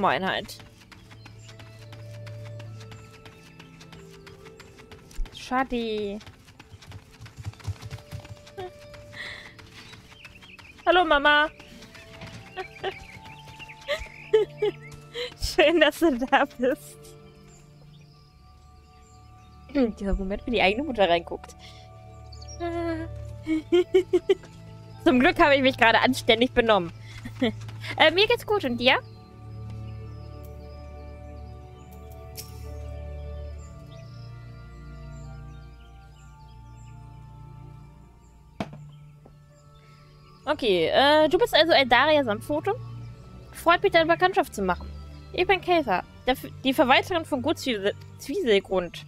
Gemeinheit. Schade. Hallo Mama. Schön, dass du da bist. Dieser Moment, wie die eigene Mutter reinguckt. Zum Glück habe ich mich gerade anständig benommen. äh, mir geht's gut und dir? Okay, äh, du bist also Eldarias am Foto? Freut mich, deine Bekanntschaft zu machen. Ich bin Käfer, die Verwalterin von Gut Zwieselgrund.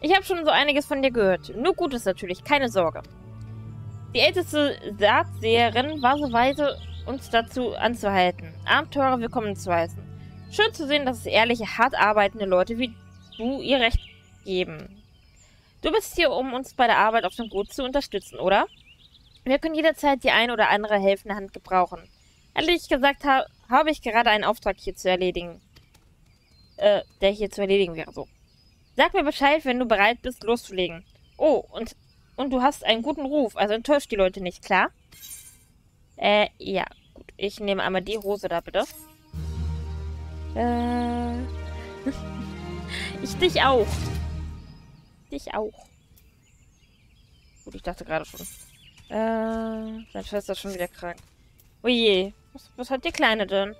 Ich habe schon so einiges von dir gehört. Nur Gutes natürlich, keine Sorge. Die älteste Saatseherin war so weise, uns dazu anzuhalten, Abenteurer willkommen zu heißen. Schön zu sehen, dass es ehrliche, hart arbeitende Leute wie du ihr Recht geben. Du bist hier, um uns bei der Arbeit auf dem Gut zu unterstützen, oder? Wir können jederzeit die ein oder andere helfende Hand gebrauchen. Ehrlich gesagt ha habe ich gerade einen Auftrag hier zu erledigen. Äh, der hier zu erledigen wäre so. Sag mir Bescheid, wenn du bereit bist, loszulegen. Oh, und, und du hast einen guten Ruf, also enttäuscht die Leute nicht, klar? Äh, ja. Gut, ich nehme einmal die Hose da, bitte. Äh. ich dich auch. Dich auch. Gut, ich dachte gerade schon. Äh, deine Schwester ist schon wieder krank. Oje, was, was hat die Kleine denn?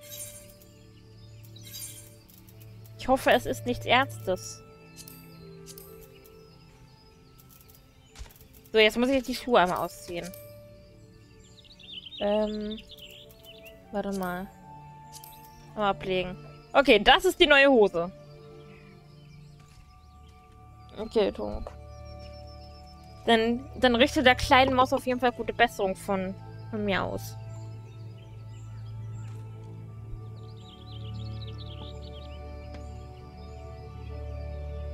Ich hoffe, es ist nichts Ernstes. So, jetzt muss ich die Schuhe einmal ausziehen. Ähm, warte mal. Mal ablegen. Okay, das ist die neue Hose. Okay, Tonk. Dann, dann richtet der kleinen Maus auf jeden Fall gute Besserung von, von mir aus.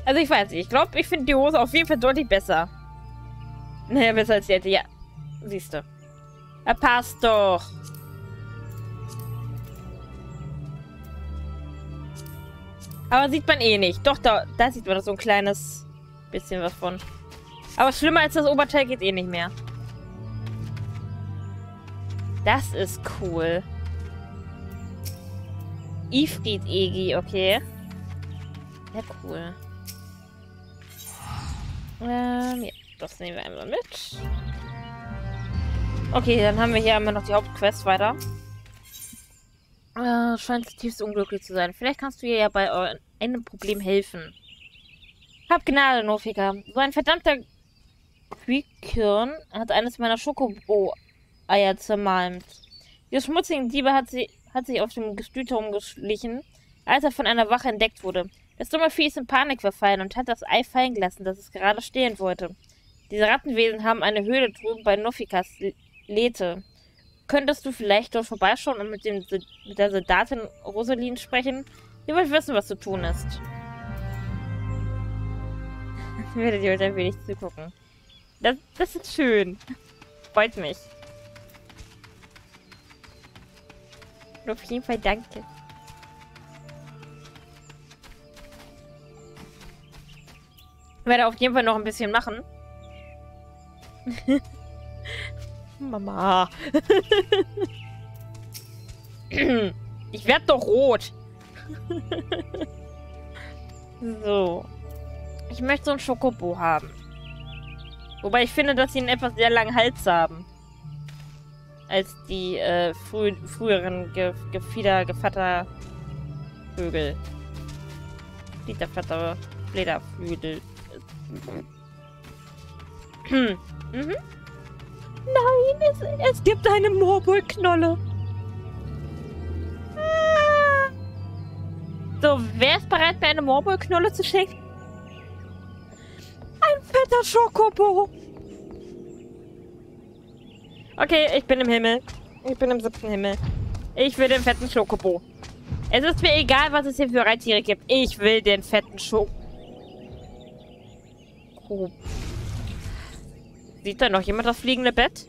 Also ich weiß nicht. Ich glaube, ich finde die Hose auf jeden Fall deutlich besser. Naja, besser als die alte. Ja, siehst du. Er passt doch. Aber sieht man eh nicht. Doch, da, da sieht man so ein kleines bisschen was von. Aber schlimmer als das Oberteil geht eh nicht mehr. Das ist cool. Ifrit Egi, okay. Ja, cool. Ähm, ja, das nehmen wir einmal mit. Okay, dann haben wir hier einmal noch die Hauptquest weiter. Äh, scheint zutiefst unglücklich zu sein. Vielleicht kannst du ihr ja bei einem Problem helfen. Hab Gnade, Nofika. So ein verdammter Quiekirn hat eines meiner Schokobo-Eier zermalmt. Die schmutzigen Diebe hat, sie, hat sich auf dem Gestüt herumgeschlichen, als er von einer Wache entdeckt wurde. Das dumme Vieh ist in Panik verfallen und hat das Ei fallen gelassen, das es gerade stehlen wollte. Diese Rattenwesen haben eine Höhle drüben bei Nofikas Lethe. Könntest du vielleicht dort vorbeischauen und mit, dem, mit der Soldatin Rosaline sprechen? Sie wird wissen, was zu tun ist. Werdet ihr euch ein wenig zugucken. Das, das ist schön. Freut mich. Und auf jeden Fall danke. Ich werde auf jeden Fall noch ein bisschen machen. Mama. ich werde doch rot. so. Ich möchte so ein Schokobo haben. Wobei ich finde, dass sie einen etwas sehr langen Hals haben. Als die äh, frü früheren Ge Gefieder, Gevatter Vögel. Fliedervatter, Flederflügel. mhm. Nein, es, es gibt eine Moorbullknolle. Ah. So, wer ist bereit, mir eine Moorbullknolle zu schenken? Fetter Schokobo. Okay, ich bin im Himmel. Ich bin im siebten Himmel. Ich will den fetten Schokobo. Es ist mir egal, was es hier für Reittiere gibt. Ich will den fetten Schokobo. Sieht da noch jemand das fliegende Bett?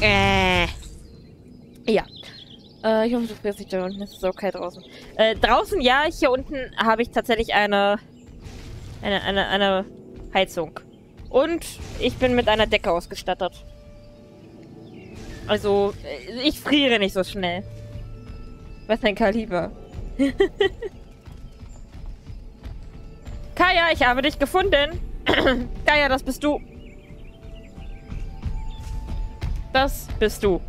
Äh. Ja. Äh, ich hoffe, du frierst nicht da unten. Es ist okay draußen. Äh, draußen, ja, hier unten habe ich tatsächlich eine, eine, eine, eine Heizung. Und ich bin mit einer Decke ausgestattet. Also, äh, ich friere nicht so schnell. Was dein Kaliber? Kaya, ich habe dich gefunden. Kaya, das bist du. Das bist du.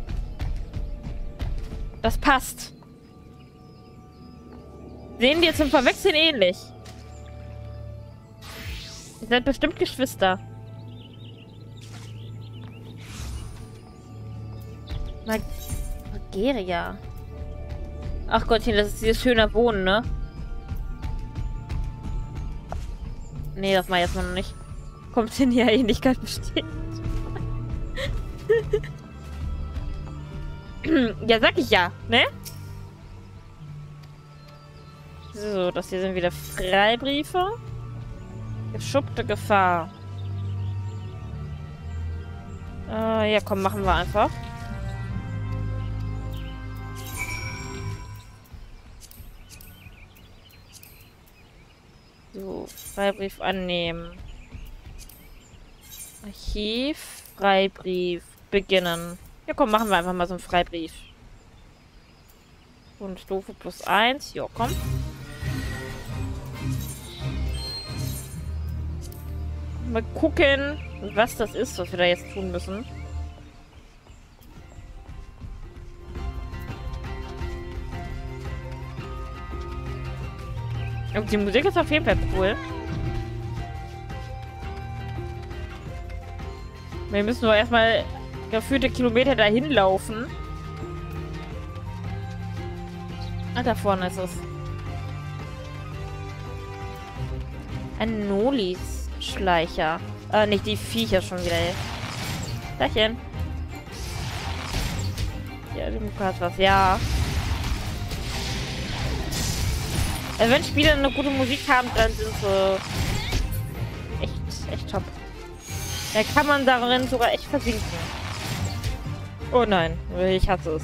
Das passt. Sehen wir zum Verwechseln ähnlich. Ihr seid bestimmt Geschwister. Mag Mageria. Ach Gottchen, das ist dieses schöne Wohnen, ne? Nee, das war jetzt noch nicht. Kommt in der Ähnlichkeit bestimmt. ja, sag ich ja, ne? So, das hier sind wieder Freibriefe. Geschuppte Gefahr. Äh, ja, komm, machen wir einfach. So, Freibrief annehmen. Archiv, Freibrief, beginnen. Ja, komm, machen wir einfach mal so einen Freibrief. Und Stufe plus 1. Ja, komm. Mal gucken, was das ist, was wir da jetzt tun müssen. Und die Musik ist auf jeden Fall cool. Wir müssen nur erstmal geführte Kilometer dahin laufen. Ah, da vorne ist es. Ein Nolis-Schleicher. Äh, nicht die Viecher schon wieder. Dachchen. Ja, du hast was. Ja. Also wenn Spiele eine gute Musik haben, dann sind sie echt, echt top. Da kann man darin sogar echt versinken. Oh nein, ich hasse es.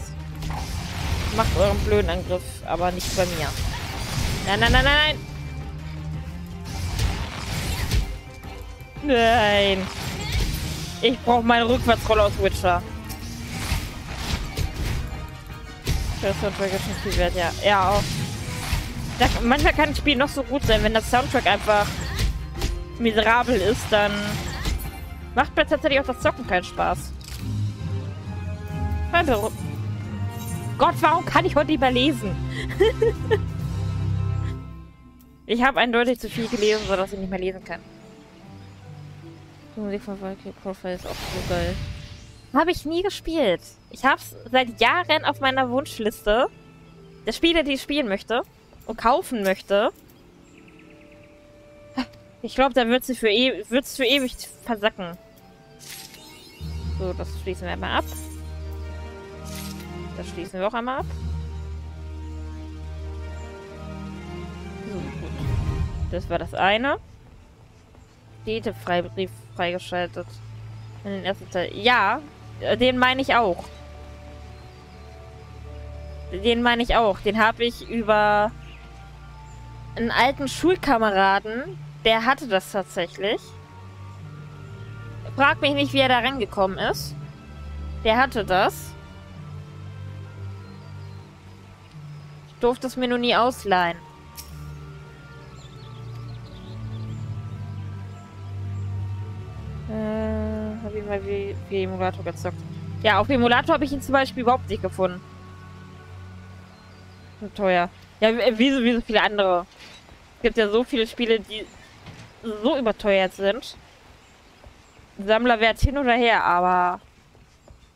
Macht euren blöden Angriff, aber nicht bei mir. Nein, nein, nein, nein, nein! Ich brauche meine Rückwärtsrolle aus Witcher. Das ist wirklich schon viel wert, ja. Ja, auch. Da, manchmal kann ein Spiel noch so gut sein, wenn das Soundtrack einfach miserabel ist, dann macht mir tatsächlich auch das Zocken keinen Spaß. Gott, warum kann ich heute lieber lesen? ich habe eindeutig zu viel gelesen, sodass ich nicht mehr lesen kann. Die Musik von Valkyrie Profile ist auch so geil. Habe ich nie gespielt. Ich habe es seit Jahren auf meiner Wunschliste der Spiele, die ich spielen möchte und kaufen möchte. Ich glaube, da wird es für, e für ewig versacken. So, das schließen wir einmal ab. Das schließen wir auch einmal ab. So, gut. Das war das eine. Dete Freibrief freigeschaltet. In den ersten Teil. Ja, äh, den meine ich auch. Den meine ich auch. Den habe ich über einen alten Schulkameraden, der hatte das tatsächlich. Frag mich nicht, wie er da rangekommen ist. Der hatte das. Durfte es mir nur nie ausleihen. Äh, habe ich mal wie, wie Emulator gezockt. Ja, auf Emulator habe ich ihn zum Beispiel überhaupt nicht gefunden. Und teuer. Ja, wie so, wie so viele andere. Es gibt ja so viele Spiele, die so überteuert sind. Sammlerwert hin oder her, aber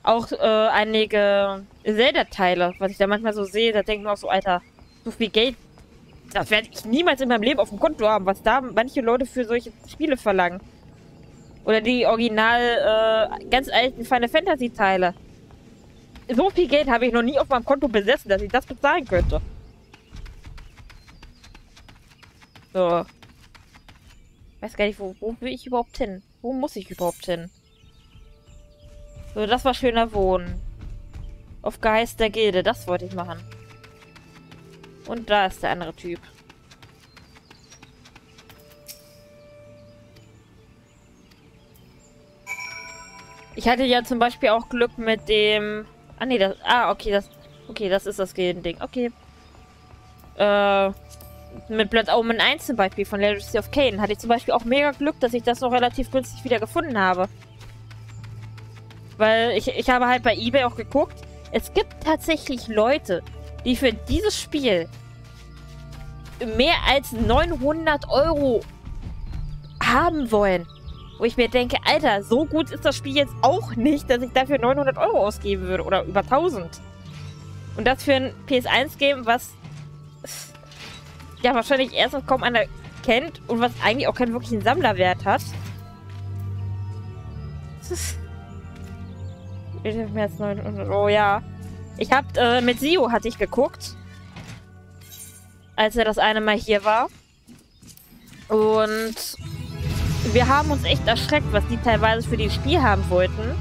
auch äh, einige Zelda-Teile, was ich da manchmal so sehe, da denke ich mir auch so, Alter, so viel Geld, das werde ich niemals in meinem Leben auf dem Konto haben, was da manche Leute für solche Spiele verlangen. Oder die original äh, ganz alten Final Fantasy-Teile. So viel Geld habe ich noch nie auf meinem Konto besessen, dass ich das bezahlen könnte. So. Weiß gar nicht, wo, wo will ich überhaupt hin? Wo muss ich überhaupt hin? So, das war schöner Wohnen. Auf Geist der Gilde, das wollte ich machen. Und da ist der andere Typ. Ich hatte ja zum Beispiel auch Glück mit dem... Ah, nee, das... Ah, okay, das... Okay, das ist das Gildending. Okay. Äh... Mit Blood Omen 1 zum Beispiel von Legacy of Kane hatte ich zum Beispiel auch mega Glück, dass ich das noch relativ günstig wieder gefunden habe. Weil ich, ich habe halt bei Ebay auch geguckt. Es gibt tatsächlich Leute, die für dieses Spiel mehr als 900 Euro haben wollen. Wo ich mir denke, Alter, so gut ist das Spiel jetzt auch nicht, dass ich dafür 900 Euro ausgeben würde. Oder über 1000. Und das für ein PS1-Game, was ja wahrscheinlich erstens kaum einer kennt und was eigentlich auch keinen wirklichen Sammlerwert hat. Das ist... Mehr als 900 Oh ja. Ich hab, äh, mit Sio hatte ich geguckt. Als er das eine Mal hier war. Und wir haben uns echt erschreckt, was die teilweise für das Spiel haben wollten.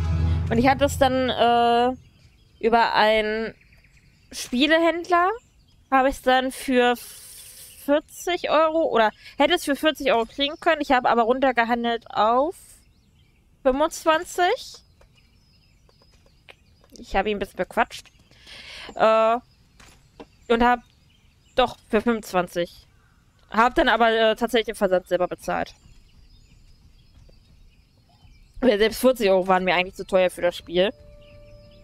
Und ich hatte es dann äh, über einen Spielehändler, habe ich es dann für 40 Euro oder hätte es für 40 Euro kriegen können. Ich habe aber runtergehandelt auf 25. Ich habe ihn ein bisschen bequatscht. Äh, und habe doch für 25. Habe dann aber äh, tatsächlich den Versand selber bezahlt. Weil selbst 40 Euro waren mir eigentlich zu teuer für das Spiel.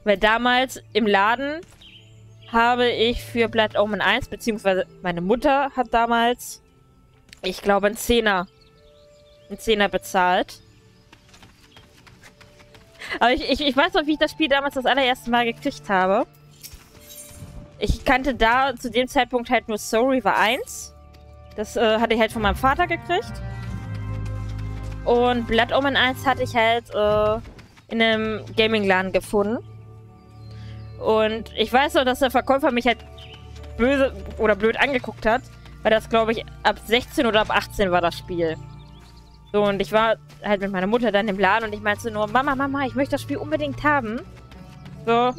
Weil damals im Laden habe ich für Blood Omen 1, beziehungsweise meine Mutter hat damals, ich glaube, einen Zehner, einen Zehner bezahlt. Aber ich, ich, ich weiß noch, wie ich das Spiel damals das allererste Mal gekriegt habe. Ich kannte da zu dem Zeitpunkt halt nur Soul River 1. Das äh, hatte ich halt von meinem Vater gekriegt. Und Blood Omen 1 hatte ich halt äh, in einem Gaming-Laden gefunden. Und ich weiß noch, dass der Verkäufer mich halt böse oder blöd angeguckt hat, weil das, glaube ich, ab 16 oder ab 18 war das Spiel. So, und ich war halt mit meiner Mutter dann im Laden und ich meinte nur, Mama, Mama, ich möchte das Spiel unbedingt haben. So.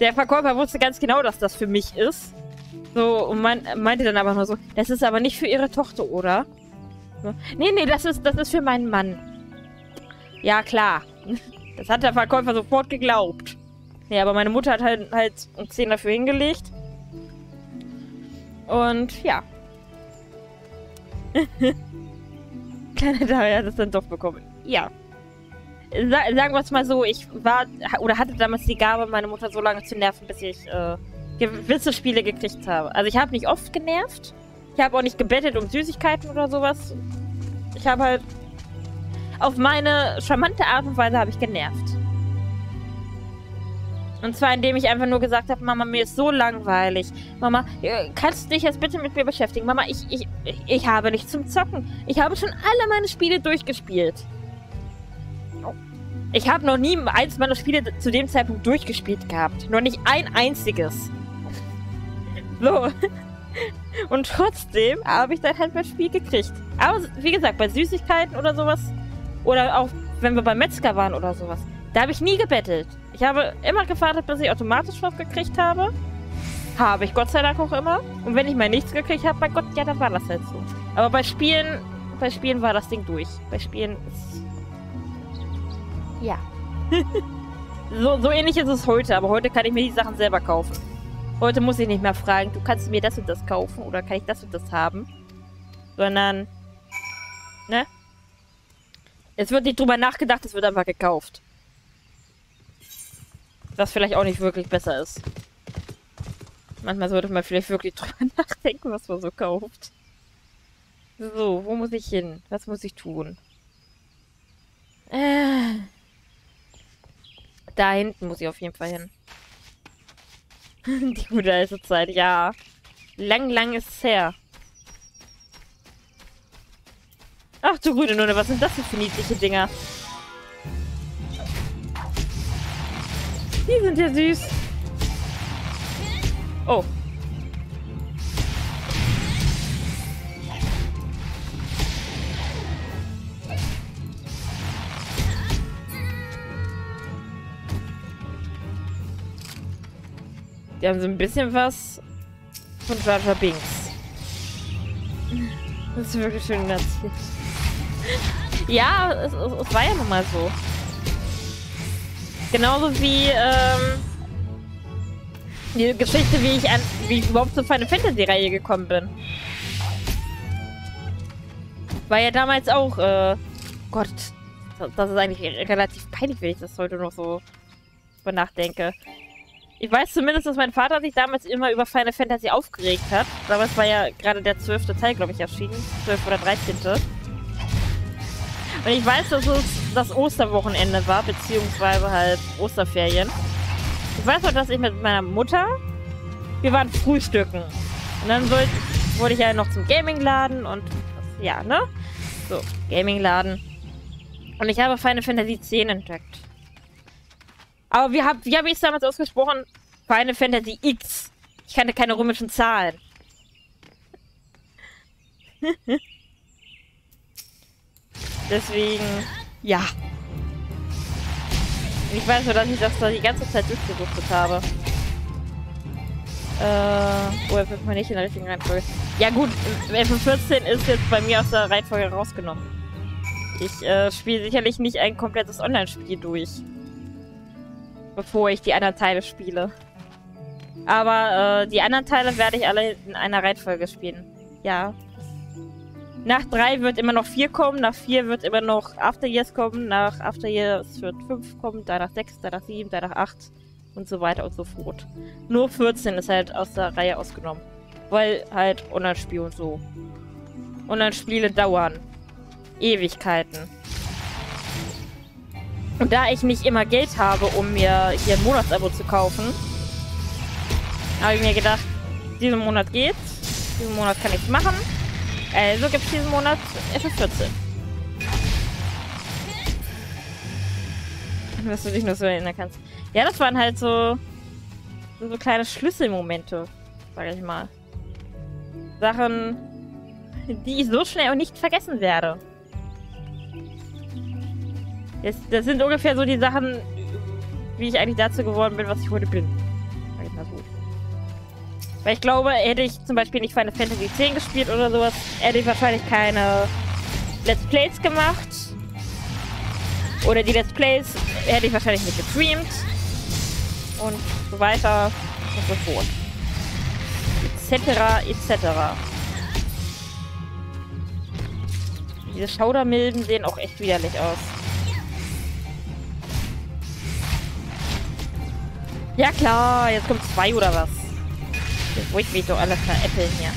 Der Verkäufer wusste ganz genau, dass das für mich ist. So, und mein, meinte dann aber nur so, das ist aber nicht für ihre Tochter, oder? Nee, nee, das ist, das ist für meinen Mann. Ja, klar. Das hat der Verkäufer sofort geglaubt. Nee, aber meine Mutter hat halt, halt einen 10 dafür hingelegt. Und ja. Kleine Daria hat es dann doch bekommen. Ja. Sa sagen wir es mal so, ich war oder hatte damals die Gabe, meine Mutter so lange zu nerven, bis ich äh, gewisse Spiele gekriegt habe. Also ich habe nicht oft genervt, ich habe auch nicht gebettet um Süßigkeiten oder sowas. Ich habe halt auf meine charmante Art und Weise habe ich genervt. Und zwar indem ich einfach nur gesagt habe, Mama, mir ist so langweilig. Mama, äh, kannst du dich jetzt bitte mit mir beschäftigen? Mama, ich, ich, ich habe nichts zum Zocken. Ich habe schon alle meine Spiele durchgespielt. Ich habe noch nie eins meiner Spiele zu dem Zeitpunkt durchgespielt gehabt. Noch nicht ein einziges. So. Und trotzdem habe ich dann halt mein Spiel gekriegt. Aber wie gesagt, bei Süßigkeiten oder sowas, oder auch wenn wir beim Metzger waren oder sowas, da habe ich nie gebettelt. Ich habe immer gewartet, bis ich automatisch was gekriegt habe. Habe ich Gott sei Dank auch immer. Und wenn ich mal nichts gekriegt habe, bei Gott, ja, dann war das halt so. Aber bei Spielen, bei Spielen war das Ding durch. Bei Spielen ist... Ja. so, so ähnlich ist es heute, aber heute kann ich mir die Sachen selber kaufen. Heute muss ich nicht mehr fragen, du kannst mir das und das kaufen oder kann ich das und das haben. Sondern, ne? Es wird nicht drüber nachgedacht, es wird einfach gekauft. Was vielleicht auch nicht wirklich besser ist. Manchmal sollte man vielleicht wirklich drüber nachdenken, was man so kauft. So, wo muss ich hin? Was muss ich tun? Äh, da hinten muss ich auf jeden Fall hin. Die gute alte Zeit, ja. Lang, lang ist es her. Ach du grüne Nonne, was sind das denn für niedliche Dinger? Die sind ja süß. Oh. Die haben so ein bisschen was von Jar Jar Binks. Das ist wirklich schön nazi. Ja, es, es, es war ja nun mal so. Genauso wie ähm, die Geschichte, wie ich, an, wie ich überhaupt zur Final Fantasy Reihe gekommen bin. War ja damals auch, äh, Gott, das ist eigentlich relativ peinlich, wenn ich das heute noch so nachdenke. Ich weiß zumindest, dass mein Vater sich damals immer über Final Fantasy aufgeregt hat. Damals war ja gerade der zwölfte Teil, glaube ich, erschienen. 12 oder 13. Und ich weiß, dass es das Osterwochenende war, beziehungsweise halt Osterferien. Ich weiß auch, dass ich mit meiner Mutter, wir waren frühstücken. Und dann wollte, wollte ich ja noch zum Gaming-Laden und ja, ne? So, Gaming-Laden. Und ich habe Final Fantasy 10 entdeckt. Aber wie habe wie hab ich es damals ausgesprochen? Final Fantasy X. Ich kannte keine römischen Zahlen. Deswegen, ja. Ich weiß nur, dass ich das da die ganze Zeit durchgesuchtet habe. Äh, oh, jetzt ist man nicht in der richtigen Reihenfolge. Ja gut, FF14 ist jetzt bei mir aus der Reihenfolge rausgenommen. Ich äh, spiele sicherlich nicht ein komplettes Online-Spiel durch. Bevor ich die anderen Teile spiele. Aber äh, die anderen Teile werde ich alle in einer Reihenfolge spielen. Ja. Nach 3 wird immer noch 4 kommen, nach 4 wird immer noch After Years kommen, nach After Years wird 5 kommen, danach 6, danach 7, danach 8 und so weiter und so fort. Nur 14 ist halt aus der Reihe ausgenommen. Weil halt Online-Spiel und so. Online-Spiele dauern. Ewigkeiten. Und da ich nicht immer Geld habe, um mir hier ein Monatsabo zu kaufen, habe ich mir gedacht, diesen Monat geht's. Diesen Monat kann ich machen. Also gibt es diesen Monat FF14. Was du dich nur so erinnern kannst. Ja, das waren halt so, so kleine Schlüsselmomente, sage ich mal. Sachen, die ich so schnell auch nicht vergessen werde. Das, das sind ungefähr so die Sachen, wie ich eigentlich dazu geworden bin, was ich heute bin. Weil ich glaube, hätte ich zum Beispiel nicht Final Fantasy X gespielt oder sowas, hätte ich wahrscheinlich keine Let's Plays gemacht. Oder die Let's Plays hätte ich wahrscheinlich nicht gestreamt. Und so weiter und so fort. Etc. etc. Diese Schaudermilben sehen auch echt widerlich aus. Ja klar, jetzt kommt zwei oder was? Jetzt wollte ich mich doch alles veräppeln hier.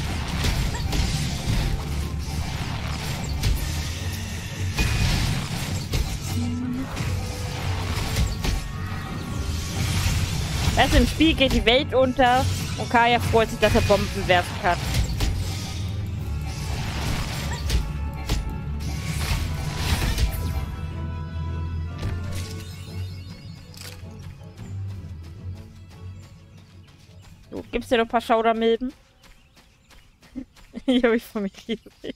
Du, im Spiel geht die Welt unter und Kaya freut sich, dass er Bomben werfen kann. Gibt's dir noch ein paar Schaudermilben? Hier habe ich von mich riesig.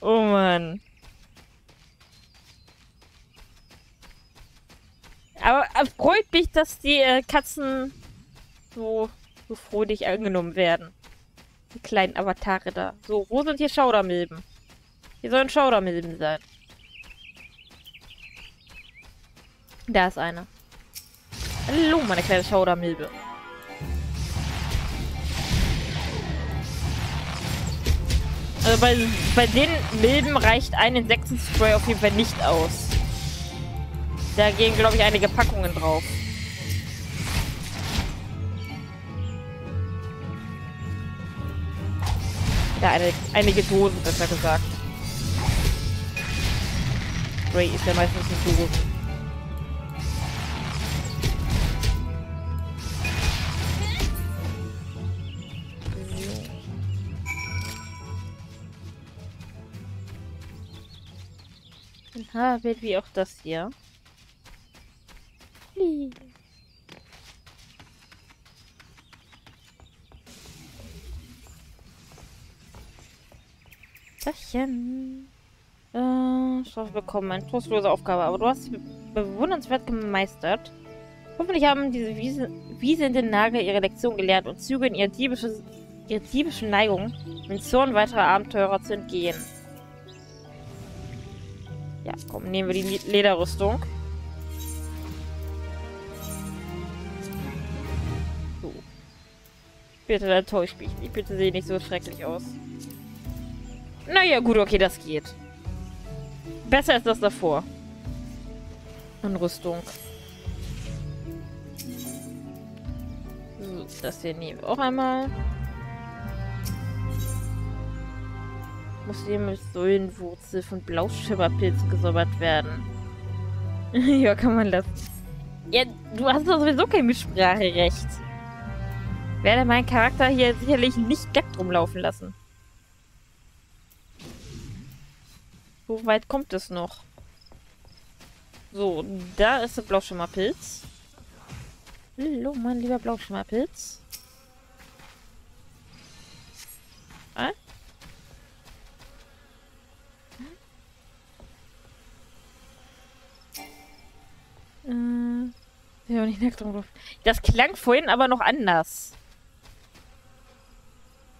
Oh Mann. Aber es freut mich, dass die äh, Katzen so, so freudig angenommen werden. Die kleinen Avatare da. So, wo sind hier Schaudermilben? Hier sollen Schaudermilben sein. Da ist eine. Hallo, meine kleine Schaudermilbe. Also bei, bei den Milben reicht ein Insektenspray auf jeden Fall nicht aus. Da gehen, glaube ich, einige Packungen drauf. Ja, eine, einige Dosen, besser gesagt. Spray ist ja meistens eine Dose. Ha, wird wie auch das hier. Tachchen. Äh, Strafe bekommen. Eine trostlose Aufgabe. Aber du hast sie bewundernswert gemeistert. Hoffentlich haben diese Wiese, wiesenden Nager ihre Lektion gelernt und zügeln ihre, diebische, ihre diebischen Neigungen, den Zorn weiterer Abenteurer zu entgehen. Ja, komm, nehmen wir die Lederrüstung. So. Bitte enttäuscht mich nicht. Bitte sehe nicht so schrecklich aus. Naja, gut, okay, das geht. Besser als das davor. Und Rüstung. So, das hier nehmen wir auch einmal. Muss hier mit Säulenwurzel von Blauschimmerpilzen gesäubert werden. ja, kann man lassen. Ja, du hast doch sowieso kein Mitspracherecht. Werde meinen Charakter hier sicherlich nicht nackt rumlaufen lassen. So weit kommt es noch. So, da ist der Blauschimmerpilz. Hallo, mein lieber Blauschimmerpilz. Ah? Äh, ja, nicht nackt. Das klang vorhin aber noch anders.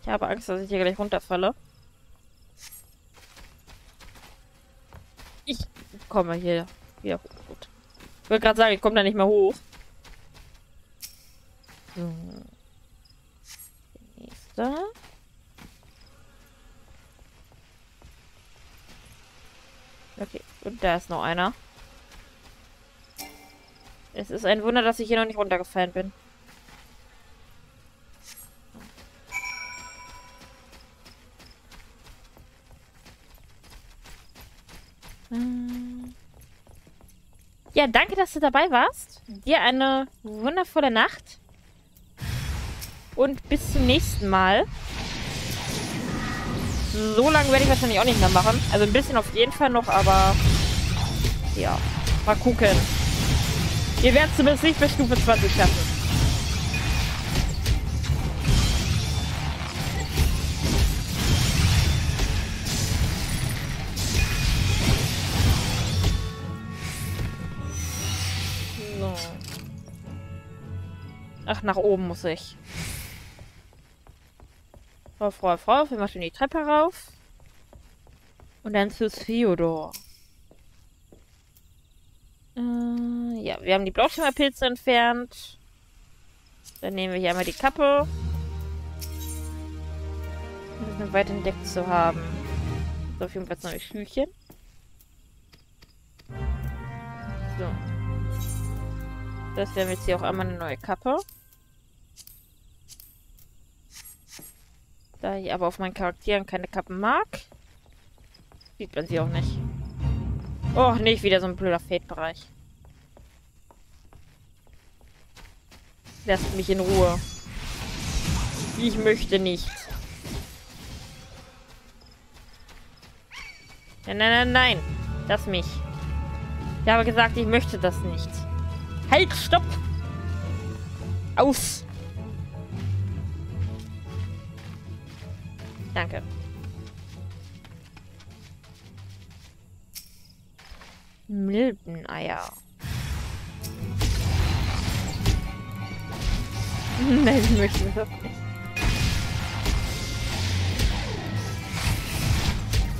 Ich habe Angst, dass ich hier gleich runterfalle. Ich komme hier wieder hoch. Gut. Ich wollte gerade sagen, ich komme da nicht mehr hoch. So. Nächster. Okay, und da ist noch einer. Es ist ein Wunder, dass ich hier noch nicht runtergefallen bin. Ja, danke, dass du dabei warst. Dir eine wundervolle Nacht. Und bis zum nächsten Mal. So lange werde ich wahrscheinlich auch nicht mehr machen. Also ein bisschen auf jeden Fall noch, aber... Ja, mal gucken. Ihr werdet zumindest nicht bis Stufe 20 schaffen. Ach, nach oben muss ich. Frau, Frau, Frau, wir machen die Treppe rauf. Und dann zu Theodor. Äh, ja, wir haben die Blauschimmerpilze entfernt. Dann nehmen wir hier einmal die Kappe. Um das weit entdeckt zu haben. So, auf jeden Fall neue Schüchchen. So. Das wäre jetzt hier auch einmal eine neue Kappe. Da ich aber auf meinen Charakteren keine Kappen mag, sieht man sie auch nicht. Oh, nicht wieder so ein blöder Fade-Bereich. Lasst mich in Ruhe. Ich möchte nicht. Nein, nein, nein, nein. Das mich. Ich habe gesagt, ich möchte das nicht. Halt, stopp! Aus! Danke. Milbeneier. Nein, ich möchte das nicht.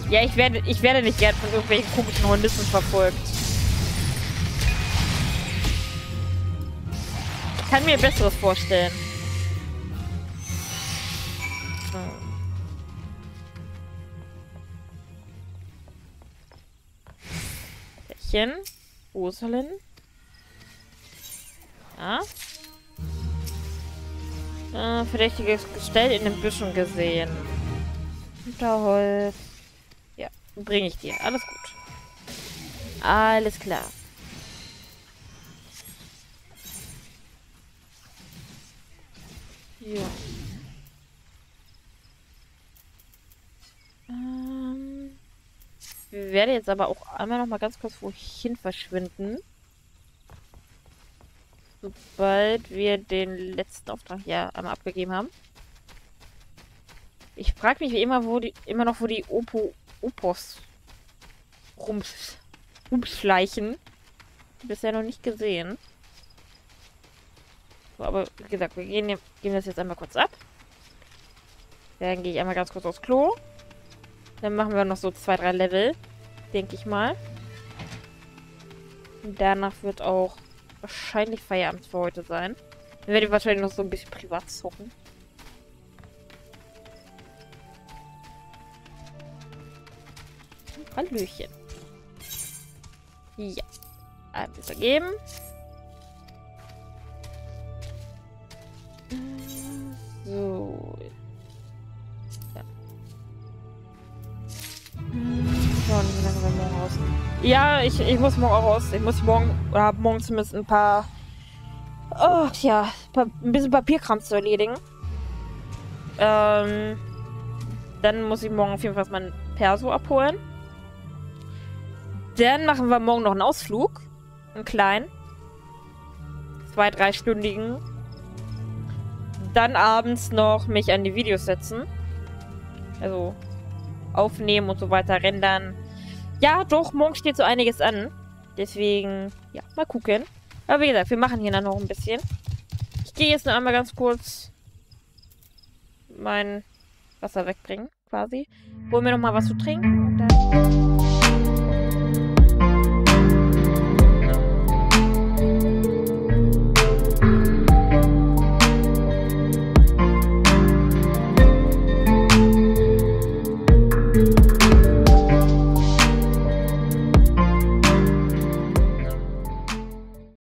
Ja, ich werde, ich werde nicht gern von irgendwelchen komischen Hornissen verfolgt. Ich kann mir Besseres vorstellen. Mädchen. Rosalind. Ja. Äh, verdächtiges Gestell in den Büschen gesehen. Unterholz. Ja, bringe ich dir. Alles gut. Alles klar. Ja. Wir werden jetzt aber auch einmal noch mal ganz kurz wohin verschwinden. Sobald wir den letzten Auftrag ja einmal abgegeben haben. Ich frage mich wie immer, wo die, immer noch, wo die Opo, Opos rums, rumschleichen. Bisher noch nicht gesehen. So, aber wie gesagt, wir gehen, gehen das jetzt einmal kurz ab. Dann gehe ich einmal ganz kurz aufs Klo. Dann machen wir noch so zwei, drei Level. Denke ich mal. Und danach wird auch wahrscheinlich Feierabend für heute sein. Dann werde ich wahrscheinlich noch so ein bisschen privat zocken. Hallöchen. Ja. Ein bisschen geben. So. Ja, ich, ich muss morgen auch raus. Ich muss morgen, oder morgen zumindest ein paar, oh, ja, ein bisschen Papierkram zu erledigen. Ähm, dann muss ich morgen auf jeden Fall mein Perso abholen. Dann machen wir morgen noch einen Ausflug. Einen kleinen. Zwei, dreistündigen. Dann abends noch mich an die Videos setzen. Also aufnehmen und so weiter, rendern. Ja, doch, morgen steht so einiges an. Deswegen, ja, mal gucken. Aber wie gesagt, wir machen hier dann noch ein bisschen. Ich gehe jetzt noch einmal ganz kurz mein Wasser wegbringen, quasi. Hol mir noch mal was zu trinken und dann...